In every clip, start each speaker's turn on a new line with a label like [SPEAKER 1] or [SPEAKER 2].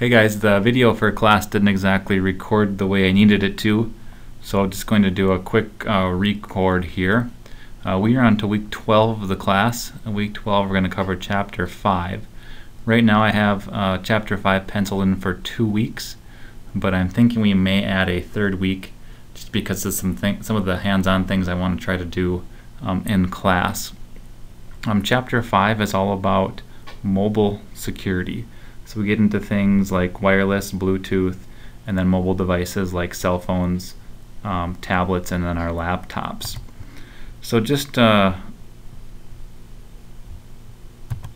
[SPEAKER 1] Hey guys, the video for class didn't exactly record the way I needed it to, so I'm just going to do a quick uh, record here. Uh, we are on to week 12 of the class. In week 12 we're going to cover chapter 5. Right now I have uh, chapter 5 penciled in for two weeks, but I'm thinking we may add a third week just because of some, some of the hands-on things I want to try to do um, in class. Um, chapter 5 is all about mobile security. So we get into things like wireless, Bluetooth, and then mobile devices like cell phones, um, tablets, and then our laptops. So just uh,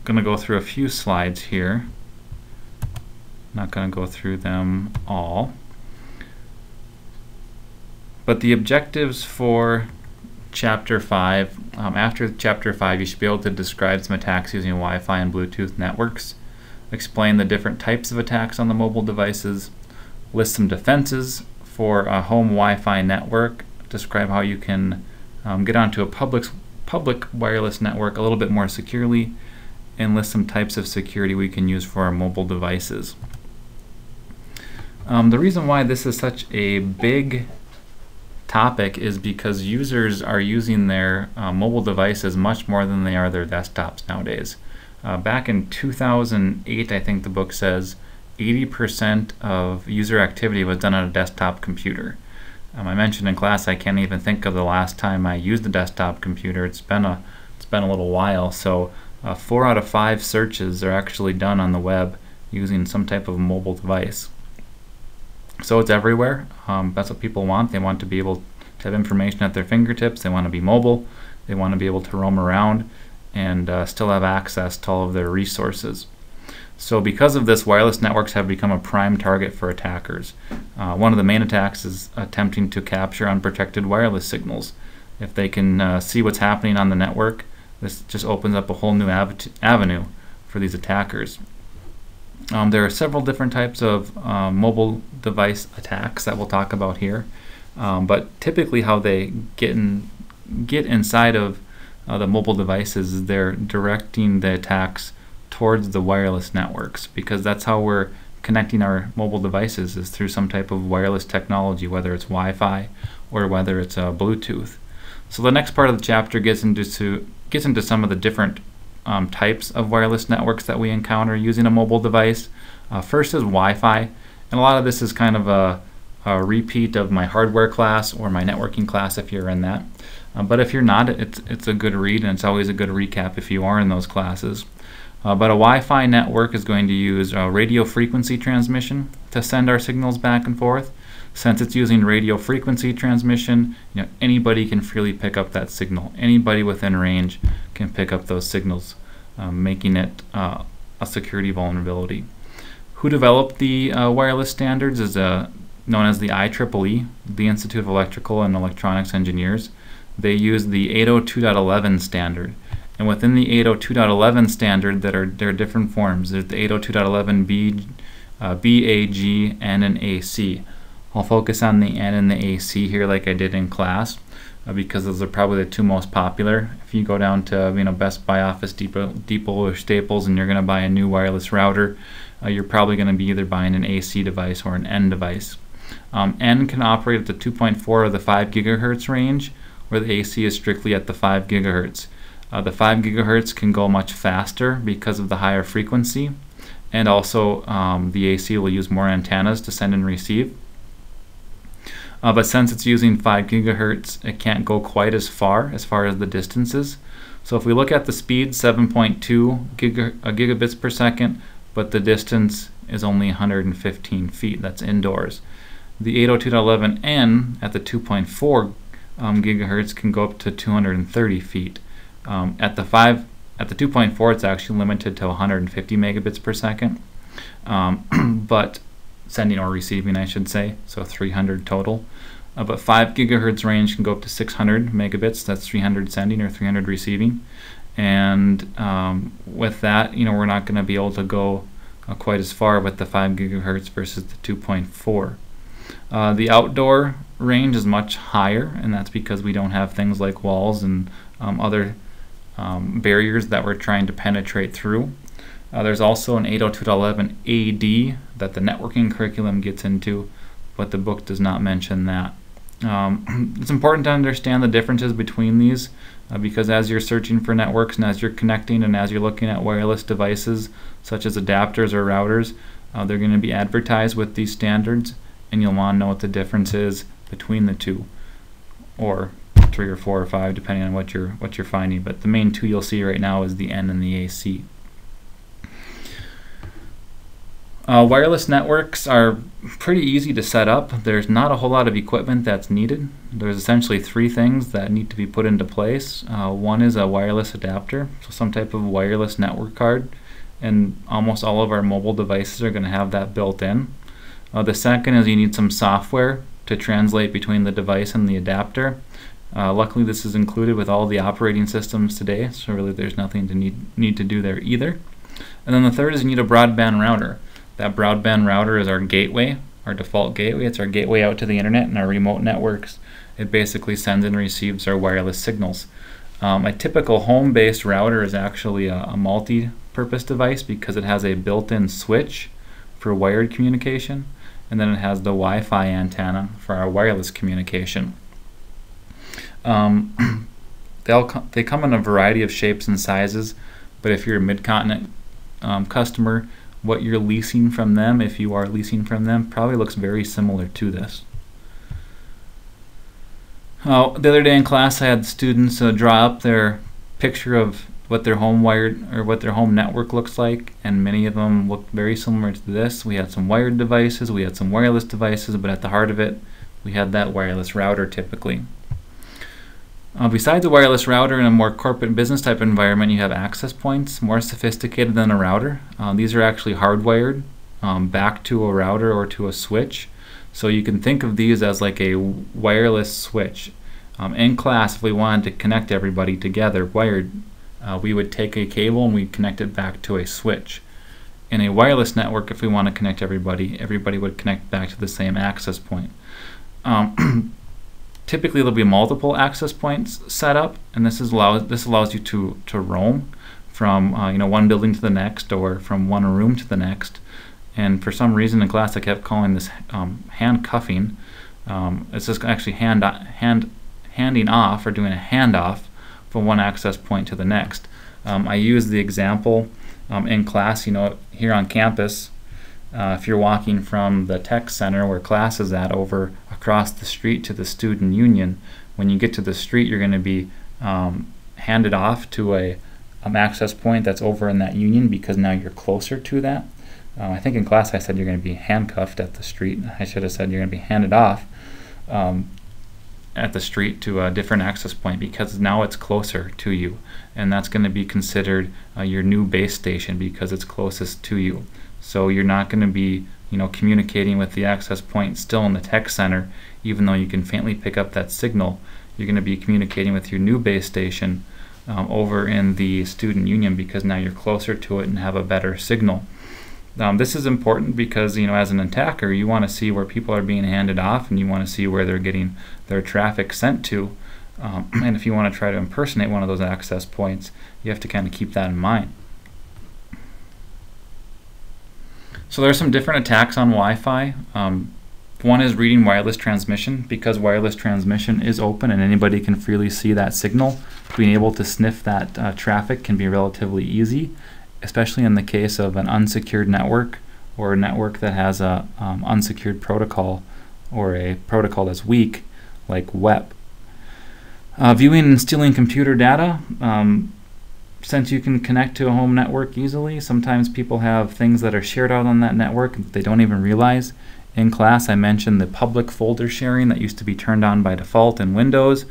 [SPEAKER 1] going to go through a few slides here. Not going to go through them all. But the objectives for chapter 5, um, after chapter 5 you should be able to describe some attacks using Wi-Fi and Bluetooth networks explain the different types of attacks on the mobile devices, list some defenses for a home Wi-Fi network, describe how you can um, get onto a public, public wireless network a little bit more securely, and list some types of security we can use for our mobile devices. Um, the reason why this is such a big topic is because users are using their uh, mobile devices much more than they are their desktops nowadays. Uh, back in 2008, I think the book says 80% of user activity was done on a desktop computer. Um, I mentioned in class I can't even think of the last time I used a desktop computer. It's been a it's been a little while. So uh, four out of five searches are actually done on the web using some type of mobile device. So it's everywhere. Um, that's what people want. They want to be able to have information at their fingertips. They want to be mobile. They want to be able to roam around and uh, still have access to all of their resources. So because of this, wireless networks have become a prime target for attackers. Uh, one of the main attacks is attempting to capture unprotected wireless signals. If they can uh, see what's happening on the network, this just opens up a whole new av avenue for these attackers. Um, there are several different types of um, mobile device attacks that we'll talk about here, um, but typically how they get in, get inside of uh, the mobile devices, they're directing the attacks towards the wireless networks because that's how we're connecting our mobile devices is through some type of wireless technology, whether it's Wi-Fi or whether it's uh, Bluetooth. So the next part of the chapter gets into gets into some of the different um, types of wireless networks that we encounter using a mobile device. Uh, first is Wi-Fi, and a lot of this is kind of a, a repeat of my hardware class or my networking class if you're in that. Uh, but if you're not, it's, it's a good read and it's always a good recap if you are in those classes. Uh, but a Wi-Fi network is going to use radio frequency transmission to send our signals back and forth. Since it's using radio frequency transmission, you know, anybody can freely pick up that signal. Anybody within range can pick up those signals, um, making it uh, a security vulnerability. Who developed the uh, wireless standards is uh, known as the IEEE, the Institute of Electrical and Electronics Engineers they use the 802.11 standard. And within the 802.11 standard, that are there are different forms. There's the 802.11b, uh, BAG, and an AC. I'll focus on the N and the AC here, like I did in class, uh, because those are probably the two most popular. If you go down to you know Best Buy, Office Depot, Depot or Staples, and you're going to buy a new wireless router, uh, you're probably going to be either buying an AC device or an N device. Um, N can operate at the 2.4 or the 5 gigahertz range where the AC is strictly at the 5 gigahertz. Uh, the 5 gigahertz can go much faster because of the higher frequency, and also um, the AC will use more antennas to send and receive. Uh, but since it's using 5 gigahertz, it can't go quite as far as far as the distances. So if we look at the speed, 7.2 giga, uh, gigabits per second, but the distance is only 115 feet. That's indoors. The 802.11n at the 2.4 um, gigahertz can go up to 230 feet. Um, at the five, at the 2.4, it's actually limited to 150 megabits per second, um, but sending or receiving, I should say, so 300 total. Uh, but 5 gigahertz range can go up to 600 megabits. That's 300 sending or 300 receiving. And um, with that, you know, we're not going to be able to go uh, quite as far with the 5 gigahertz versus the 2.4. Uh, the outdoor range is much higher, and that's because we don't have things like walls and um, other um, barriers that we're trying to penetrate through. Uh, there's also an 802.11 AD that the networking curriculum gets into, but the book does not mention that. Um, it's important to understand the differences between these uh, because as you're searching for networks and as you're connecting and as you're looking at wireless devices such as adapters or routers, uh, they're going to be advertised with these standards and you'll want to know what the difference is between the two or three or four or five depending on what you're what you're finding but the main two you'll see right now is the N and the AC. Uh, wireless networks are pretty easy to set up. There's not a whole lot of equipment that's needed. There's essentially three things that need to be put into place. Uh, one is a wireless adapter, so some type of wireless network card, and almost all of our mobile devices are going to have that built in. Uh, the second is you need some software to translate between the device and the adapter. Uh, luckily, this is included with all the operating systems today, so really there's nothing to need, need to do there either. And then the third is you need a broadband router. That broadband router is our gateway, our default gateway. It's our gateway out to the internet and our remote networks. It basically sends and receives our wireless signals. Um, a typical home-based router is actually a, a multi-purpose device because it has a built-in switch for wired communication, and then it has the Wi-Fi antenna for our wireless communication. Um, they all com they come in a variety of shapes and sizes, but if you're a mid-continent um, customer, what you're leasing from them, if you are leasing from them, probably looks very similar to this. Uh, the other day in class, I had students uh, draw up their picture of what their home wired or what their home network looks like, and many of them look very similar to this. We had some wired devices, we had some wireless devices, but at the heart of it, we had that wireless router typically. Uh, besides a wireless router in a more corporate business type environment, you have access points, more sophisticated than a router. Uh, these are actually hardwired um, back to a router or to a switch. So you can think of these as like a wireless switch. Um, in class, if we wanted to connect everybody together wired, uh, we would take a cable and we'd connect it back to a switch. In a wireless network, if we want to connect everybody, everybody would connect back to the same access point. Um, Typically, there'll be multiple access points set up, and this is allow this allows you to to roam from uh, you know one building to the next or from one room to the next. And for some reason in class, I kept calling this um, handcuffing. Um, it's just actually hand hand handing off or doing a handoff from one access point to the next. Um, I use the example um, in class. You know, here on campus, uh, if you're walking from the tech center where class is at over across the street to the student union, when you get to the street, you're going to be um, handed off to a um, access point that's over in that union because now you're closer to that. Uh, I think in class I said you're going to be handcuffed at the street. I should have said you're going to be handed off um, at the street to a different access point because now it's closer to you. And that's going to be considered uh, your new base station because it's closest to you. So you're not going to be, you know, communicating with the access point still in the tech center, even though you can faintly pick up that signal. You're going to be communicating with your new base station um, over in the student union because now you're closer to it and have a better signal. Um, this is important because you know as an attacker you want to see where people are being handed off and you want to see where they're getting their traffic sent to um, and if you want to try to impersonate one of those access points you have to kind of keep that in mind. So there are some different attacks on Wi-Fi. Um, one is reading wireless transmission because wireless transmission is open and anybody can freely see that signal. Being able to sniff that uh, traffic can be relatively easy, especially in the case of an unsecured network or a network that has a um, unsecured protocol or a protocol that's weak like WEP. Uh, viewing and stealing computer data. Um, since you can connect to a home network easily, sometimes people have things that are shared out on that network that they don't even realize. In class, I mentioned the public folder sharing that used to be turned on by default in Windows.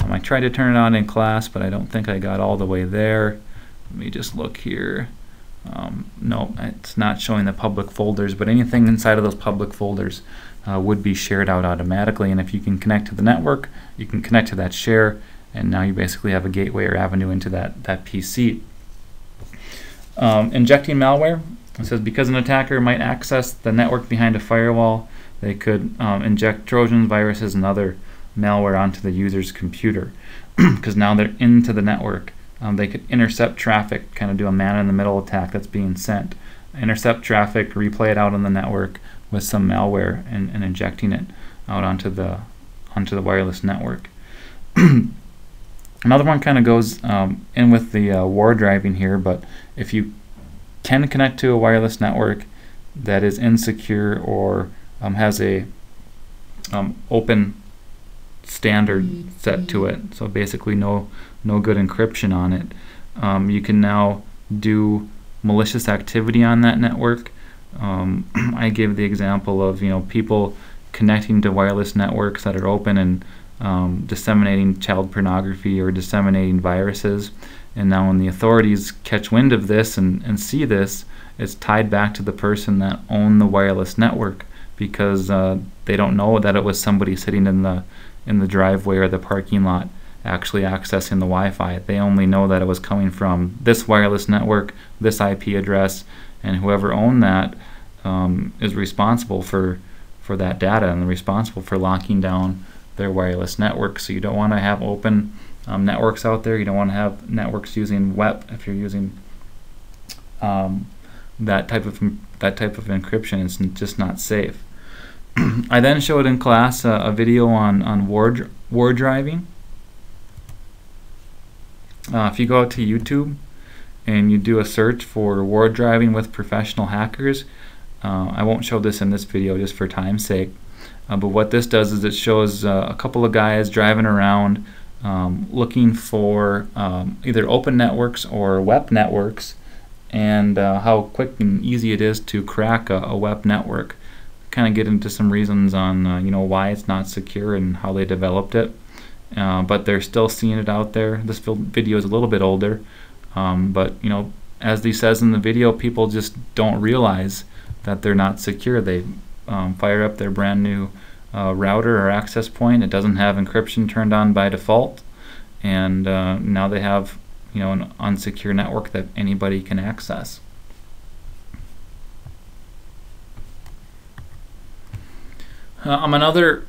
[SPEAKER 1] Um, I tried to turn it on in class, but I don't think I got all the way there. Let me just look here. Um, no, it's not showing the public folders, but anything inside of those public folders uh, would be shared out automatically. And if you can connect to the network, you can connect to that share and now you basically have a gateway or avenue into that, that PC. Um, injecting malware, it says because an attacker might access the network behind a firewall, they could um, inject trojans, viruses, and other malware onto the user's computer because now they're into the network um, they could intercept traffic, kind of do a man-in-the-middle attack that's being sent. Intercept traffic, replay it out on the network with some malware, and, and injecting it out onto the onto the wireless network. Another one kind of goes um, in with the uh, war driving here, but if you can connect to a wireless network that is insecure or um, has a um, open standard set to it, so basically no no good encryption on it, um, you can now do malicious activity on that network. Um, I give the example of you know people connecting to wireless networks that are open and um, disseminating child pornography or disseminating viruses. And now, when the authorities catch wind of this and, and see this, it's tied back to the person that owned the wireless network because uh, they don't know that it was somebody sitting in the in the driveway or the parking lot actually accessing the Wi-Fi. They only know that it was coming from this wireless network, this IP address, and whoever owned that um, is responsible for for that data and responsible for locking down their wireless network. So you don't want to have open um, networks out there. You don't want to have networks using WEP if you're using um, that type of that type of encryption. It's just not safe. I then showed in class a, a video on on war war driving. Uh, if you go out to YouTube and you do a search for war driving with professional hackers, uh, I won't show this in this video just for time's sake. Uh, but what this does is it shows uh, a couple of guys driving around um, looking for um, either open networks or WEP networks and uh, how quick and easy it is to crack a, a WEP network. Kind of get into some reasons on uh, you know why it's not secure and how they developed it. Uh, but they're still seeing it out there. This video is a little bit older, um, but you know, as he says in the video, people just don't realize that they're not secure. They um, fire up their brand new uh, router or access point. It doesn't have encryption turned on by default, and uh, now they have you know an unsecure network that anybody can access. Um, another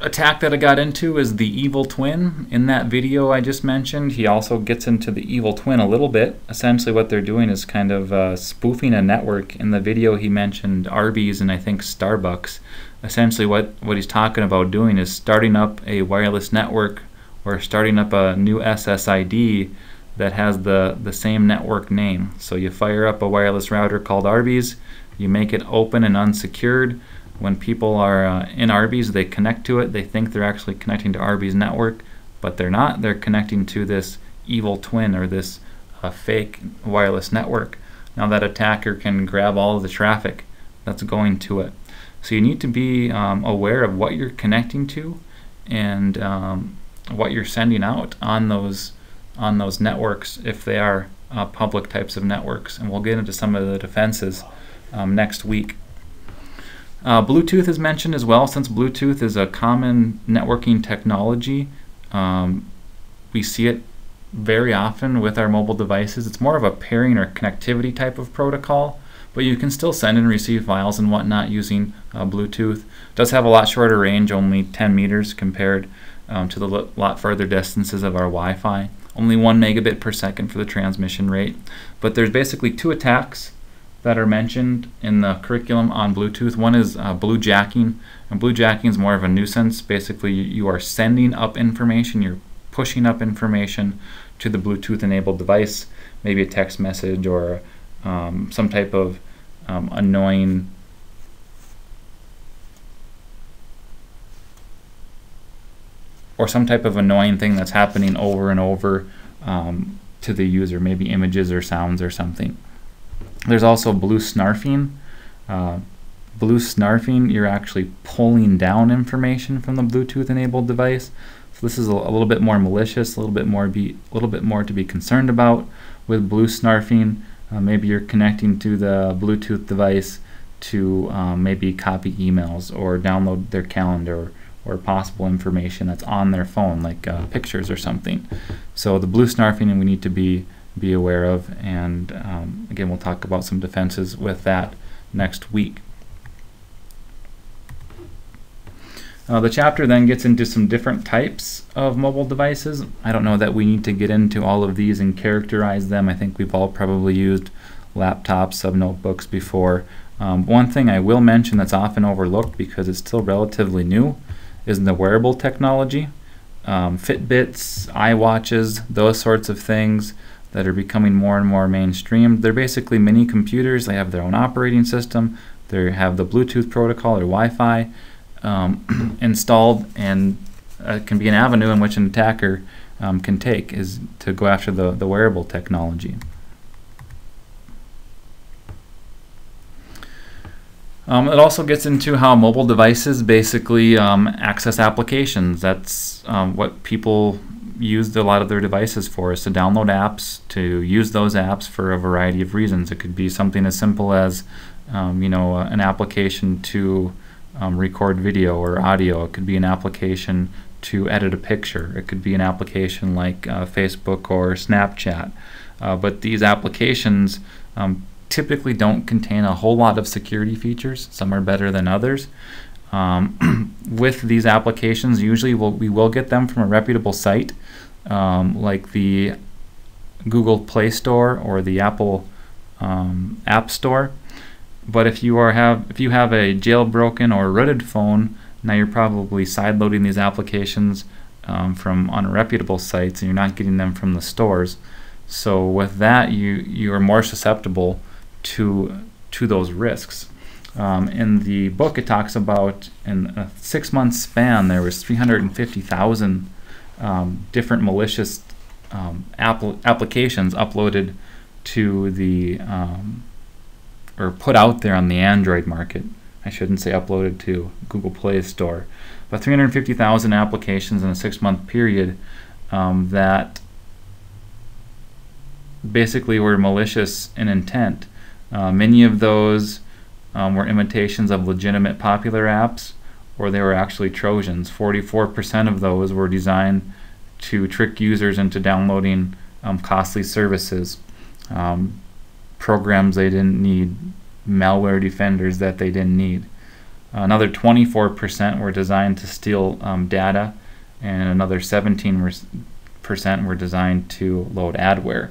[SPEAKER 1] attack that I got into is the evil twin. In that video I just mentioned, he also gets into the evil twin a little bit. Essentially, what they're doing is kind of uh, spoofing a network. In the video, he mentioned Arby's and I think Starbucks. Essentially, what, what he's talking about doing is starting up a wireless network or starting up a new SSID that has the, the same network name. So you fire up a wireless router called Arby's, you make it open and unsecured when people are uh, in Arby's, they connect to it. They think they're actually connecting to Arby's network, but they're not. They're connecting to this evil twin or this uh, fake wireless network. Now that attacker can grab all of the traffic that's going to it. So you need to be um, aware of what you're connecting to and um, what you're sending out on those on those networks if they are uh, public types of networks. And we'll get into some of the defenses um, next week. Uh, Bluetooth is mentioned as well. Since Bluetooth is a common networking technology, um, we see it very often with our mobile devices. It's more of a pairing or connectivity type of protocol, but you can still send and receive files and whatnot using uh, Bluetooth. It does have a lot shorter range, only 10 meters compared um, to the lot further distances of our Wi-Fi. Only one megabit per second for the transmission rate. But there's basically two attacks that are mentioned in the curriculum on Bluetooth. One is uh, bluejacking, and bluejacking is more of a nuisance. Basically, you are sending up information, you're pushing up information to the Bluetooth enabled device, maybe a text message or um, some type of um, annoying or some type of annoying thing that's happening over and over um, to the user, maybe images or sounds or something. There's also blue snarfing. Uh, blue snarfing, you're actually pulling down information from the Bluetooth enabled device. So this is a, a little bit more malicious, a little bit more be a little bit more to be concerned about with blue snarfing. Uh, maybe you're connecting to the Bluetooth device to um, maybe copy emails or download their calendar or possible information that's on their phone, like uh, pictures or something. So the blue snarfing, we need to be be aware of. And um, again, we'll talk about some defenses with that next week. Uh, the chapter then gets into some different types of mobile devices. I don't know that we need to get into all of these and characterize them. I think we've all probably used laptops, sub notebooks before. Um, one thing I will mention that's often overlooked because it's still relatively new is the wearable technology. Um, Fitbits, iWatches, those sorts of things that are becoming more and more mainstream. They're basically mini computers. They have their own operating system. They have the Bluetooth protocol or Wi-Fi um, installed, and uh, can be an avenue in which an attacker um, can take is to go after the, the wearable technology. Um, it also gets into how mobile devices basically um, access applications. That's um, what people use a lot of their devices for is to download apps, to use those apps for a variety of reasons. It could be something as simple as, um, you know, an application to um, record video or audio. It could be an application to edit a picture. It could be an application like uh, Facebook or Snapchat. Uh, but these applications um, typically don't contain a whole lot of security features. Some are better than others. Um, with these applications, usually we'll, we will get them from a reputable site um, like the Google Play Store or the Apple um, App Store. But if you are have if you have a jailbroken or rooted phone, now you're probably sideloading these applications um, from unreputable sites, and you're not getting them from the stores. So with that, you you are more susceptible to to those risks. Um, in the book, it talks about in a six month span there was 350,000 um, different malicious um, applications uploaded to the um, or put out there on the Android market. I shouldn't say uploaded to Google Play Store, but 350,000 applications in a six month period um, that basically were malicious in intent. Uh, many of those um, were imitations of legitimate popular apps, or they were actually Trojans. 44% of those were designed to trick users into downloading um, costly services, um, programs they didn't need, malware defenders that they didn't need. Another 24% were designed to steal um, data, and another 17% were designed to load adware.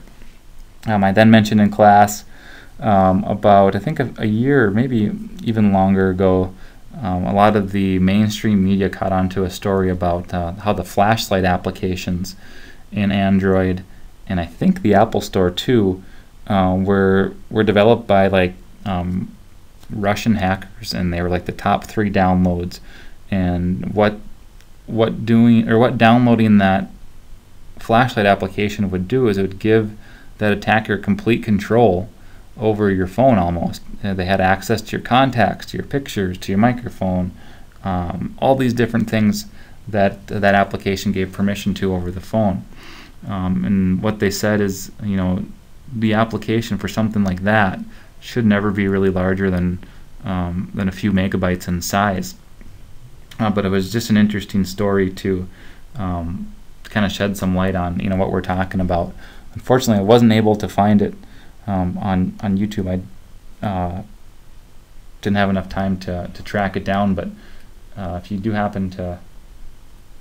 [SPEAKER 1] Um, I then mentioned in class um, about I think a, a, year, maybe even longer ago, um, a lot of the mainstream media caught onto a story about uh, how the flashlight applications in Android and I think the Apple Store too uh, were were developed by like um, Russian hackers, and they were like the top three downloads. And what what doing or what downloading that flashlight application would do is it would give that attacker complete control over your phone almost. Uh, they had access to your contacts, to your pictures, to your microphone, um, all these different things that that application gave permission to over the phone. Um, and what they said is, you know, the application for something like that should never be really larger than um, than a few megabytes in size. Uh, but it was just an interesting story to, um, kind of shed some light on, you know, what we're talking about. Unfortunately, I wasn't able to find it um, on on YouTube. I uh, didn't have enough time to, to track it down, but uh, if you do happen to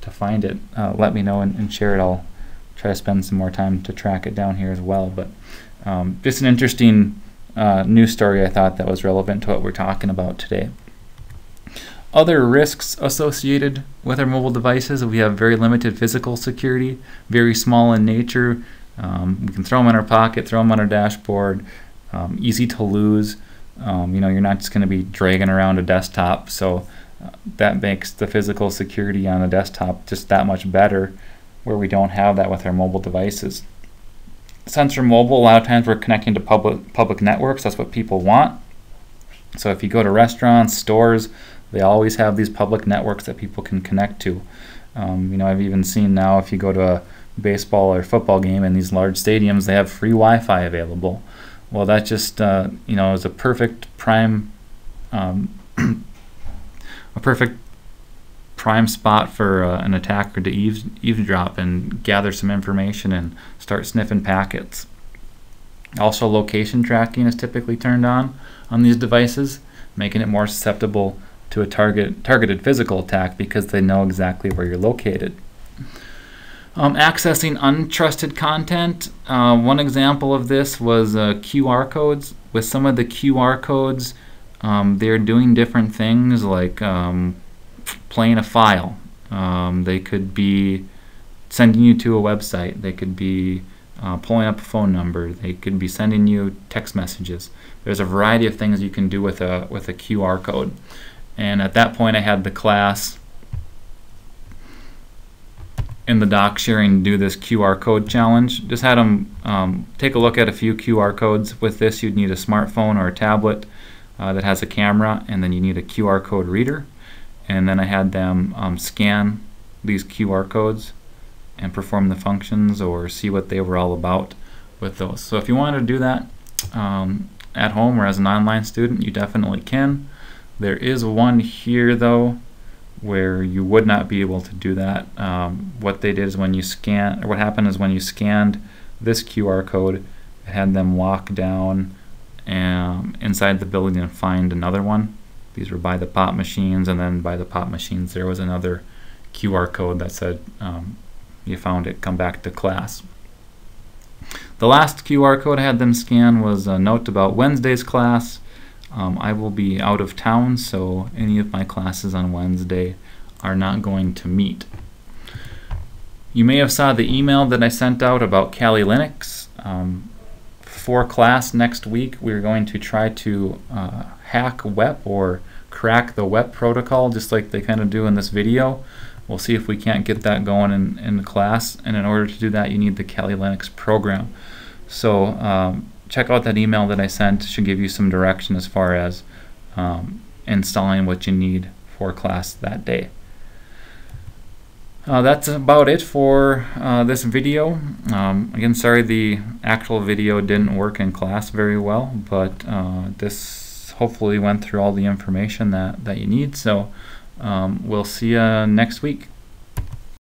[SPEAKER 1] to find it, uh, let me know and, and, share it. I'll try to spend some more time to track it down here as well. But um, just an interesting uh, news story I thought that was relevant to what we're talking about today. Other risks associated with our mobile devices, we have very limited physical security, very small in nature, um, we can throw them in our pocket, throw them on our dashboard, um, easy to lose. Um, you know, you're not just going to be dragging around a desktop, so uh, that makes the physical security on the desktop just that much better where we don't have that with our mobile devices. Since we're mobile, a lot of times we're connecting to public public networks. That's what people want. So if you go to restaurants, stores, they always have these public networks that people can connect to. Um, you know, I've even seen now if you go to a baseball or football game in these large stadiums, they have free Wi-Fi available. Well, that just uh, you know is a perfect prime, um, a perfect prime spot for uh, an attacker to eaves, eavesdrop and gather some information and start sniffing packets. Also, location tracking is typically turned on on these devices, making it more susceptible to a target targeted physical attack because they know exactly where you're located. Um, accessing untrusted content. Uh, one example of this was uh, QR codes. With some of the QR codes, um, they're doing different things like um, playing a file. Um, they could be sending you to a website. They could be uh, pulling up a phone number. They could be sending you text messages. There's a variety of things you can do with a with a QR code. And at that point, I had the class in the doc sharing do this QR code challenge. Just had them um, take a look at a few QR codes. With this, you'd need a smartphone or a tablet uh, that has a camera, and then you need a QR code reader. And then I had them um, scan these QR codes and perform the functions or see what they were all about with those. So if you wanted to do that um, at home or as an online student, you definitely can. There is one here though where you would not be able to do that. Um, what they did is when you scan, or what happened is when you scanned this QR code, it had them walk down um, inside the building and find another one. These were by the pop machines, and then by the pop machines there was another QR code that said um, you found it, come back to class. The last QR code I had them scan was a note about Wednesday's class. Um, I will be out of town, so any of my classes on Wednesday are not going to meet. You may have saw the email that I sent out about Kali Linux. Um, for class next week, we're going to try to uh, hack WEP or crack the WEP protocol, just like they kind of do in this video. We'll see if we can't get that going in, in the class. And in order to do that, you need the Kali Linux program. So um, check out that email that I sent. It should give you some direction as far as um, installing what you need for class that day. Uh, that's about it for uh, this video. Um, again, sorry the actual video didn't work in class very well, but uh, this hopefully went through all the information that, that you need. So um, we'll see you next week.